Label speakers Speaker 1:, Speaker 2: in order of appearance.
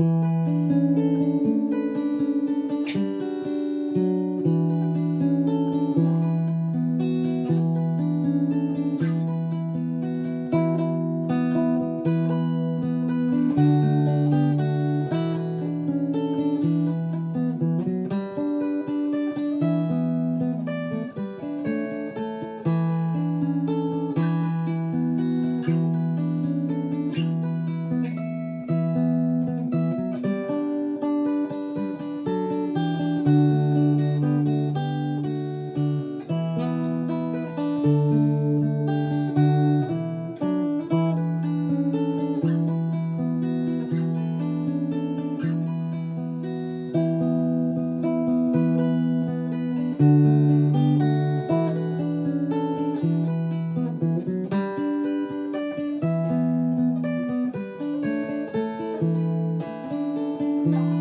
Speaker 1: you No.